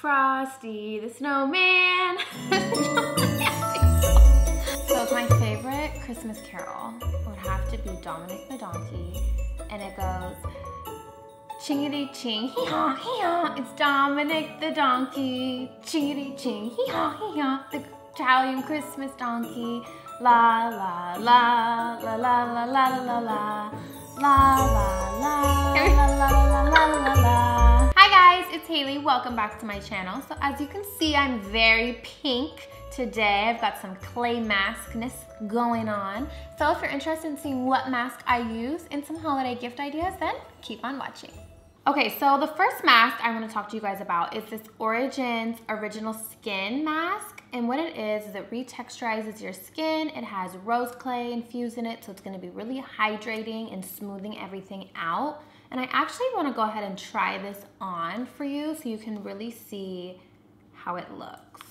Frosty the Snowman. so my favorite Christmas carol would have to be Dominic the Donkey, and it goes, chingity ching, hee haw, hee haw, it's Dominic the Donkey, chingity ching, hee haw, hee haw, the Italian Christmas donkey, la la la, la la la la la la la, la la la, la la la la la la la it's Hayley. Welcome back to my channel. So as you can see, I'm very pink today. I've got some clay maskness going on. So if you're interested in seeing what mask I use and some holiday gift ideas, then keep on watching. Okay, so the first mask I want to talk to you guys about is this Origins Original Skin Mask. And what it is, is it retexturizes your skin. It has rose clay infused in it, so it's gonna be really hydrating and smoothing everything out. And I actually wanna go ahead and try this on for you so you can really see how it looks.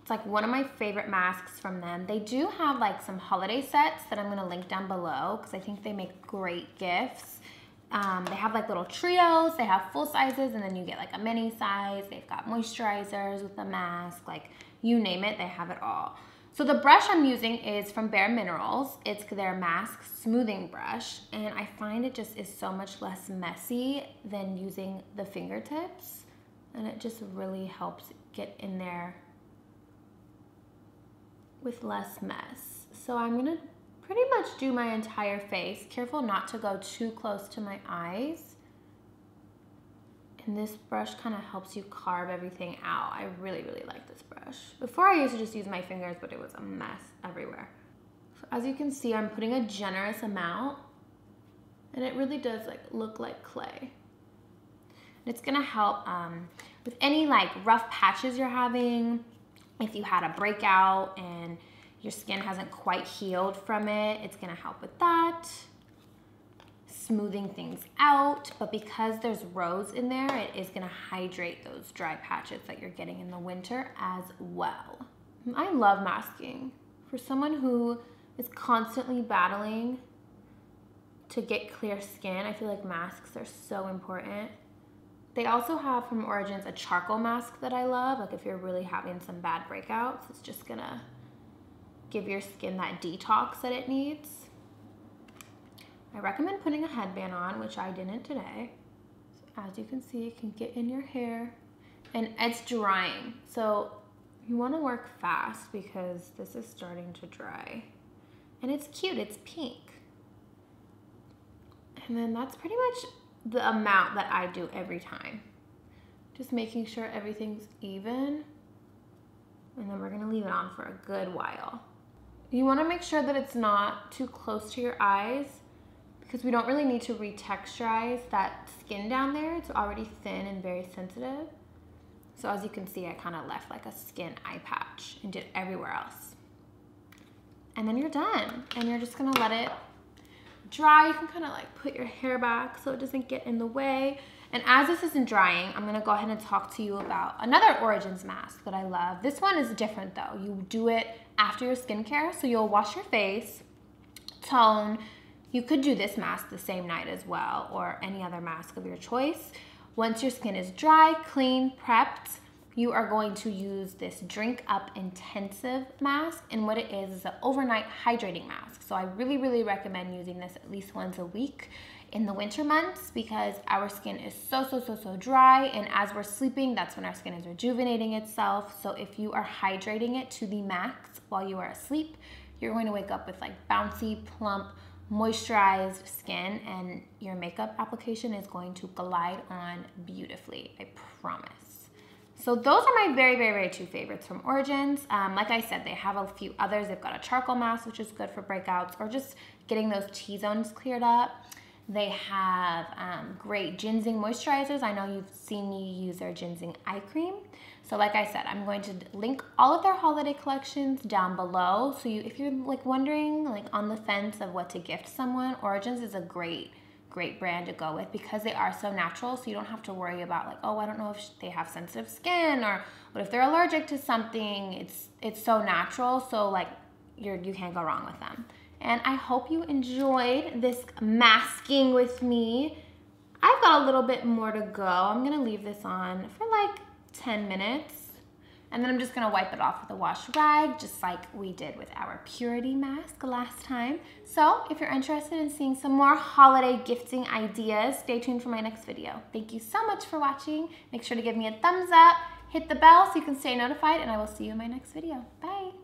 It's like one of my favorite masks from them. They do have like some holiday sets that I'm gonna link down below because I think they make great gifts. Um, they have like little trios, they have full sizes, and then you get like a mini size. They've got moisturizers with the mask, like you name it, they have it all. So the brush I'm using is from Bare Minerals. It's their mask smoothing brush, and I find it just is so much less messy than using the fingertips, and it just really helps get in there with less mess. So I'm gonna pretty much do my entire face. Careful not to go too close to my eyes. And this brush kind of helps you carve everything out. I really, really like this brush. Before I used to just use my fingers, but it was a mess everywhere. So as you can see, I'm putting a generous amount and it really does like look like clay. And it's gonna help um, with any like rough patches you're having, if you had a breakout and your skin hasn't quite healed from it, it's gonna help with that. Smoothing things out, but because there's rose in there, it is gonna hydrate those dry patches that you're getting in the winter as well. I love masking. For someone who is constantly battling to get clear skin, I feel like masks are so important. They also have from Origins a charcoal mask that I love. Like if you're really having some bad breakouts, it's just gonna give your skin that detox that it needs. I recommend putting a headband on, which I didn't today. So as you can see, it can get in your hair and it's drying. So you wanna work fast because this is starting to dry. And it's cute, it's pink. And then that's pretty much the amount that I do every time. Just making sure everything's even. And then we're gonna leave it on for a good while. You wanna make sure that it's not too close to your eyes because we don't really need to retexturize that skin down there. It's already thin and very sensitive. So as you can see, I kind of left like a skin eye patch and did everywhere else. And then you're done. And you're just gonna let it dry. You can kind of like put your hair back so it doesn't get in the way. And as this isn't drying, I'm gonna go ahead and talk to you about another Origins mask that I love. This one is different though. You do it after your skincare. So you'll wash your face, tone. You could do this mask the same night as well or any other mask of your choice. Once your skin is dry, clean, prepped, you are going to use this Drink Up Intensive mask. And what it is is an overnight hydrating mask. So I really, really recommend using this at least once a week in the winter months because our skin is so, so, so, so dry. And as we're sleeping, that's when our skin is rejuvenating itself. So if you are hydrating it to the max while you are asleep, you're going to wake up with like bouncy, plump, moisturized skin and your makeup application is going to glide on beautifully, I promise. So those are my very, very, very two favorites from Origins. Um, like I said, they have a few others. They've got a charcoal mask, which is good for breakouts or just getting those T-zones cleared up. They have um, great ginseng moisturizers. I know you've seen me use their ginseng eye cream. So like I said, I'm going to link all of their holiday collections down below. So you, if you're like wondering, like on the fence of what to gift someone, Origins is a great, great brand to go with because they are so natural. So you don't have to worry about like, oh, I don't know if they have sensitive skin or what if they're allergic to something. It's it's so natural. So like you're you can't go wrong with them. And I hope you enjoyed this masking with me. I've got a little bit more to go. I'm gonna leave this on for like 10 minutes. And then I'm just gonna wipe it off with a wash rag, just like we did with our purity mask last time. So if you're interested in seeing some more holiday gifting ideas, stay tuned for my next video. Thank you so much for watching. Make sure to give me a thumbs up, hit the bell so you can stay notified, and I will see you in my next video. Bye.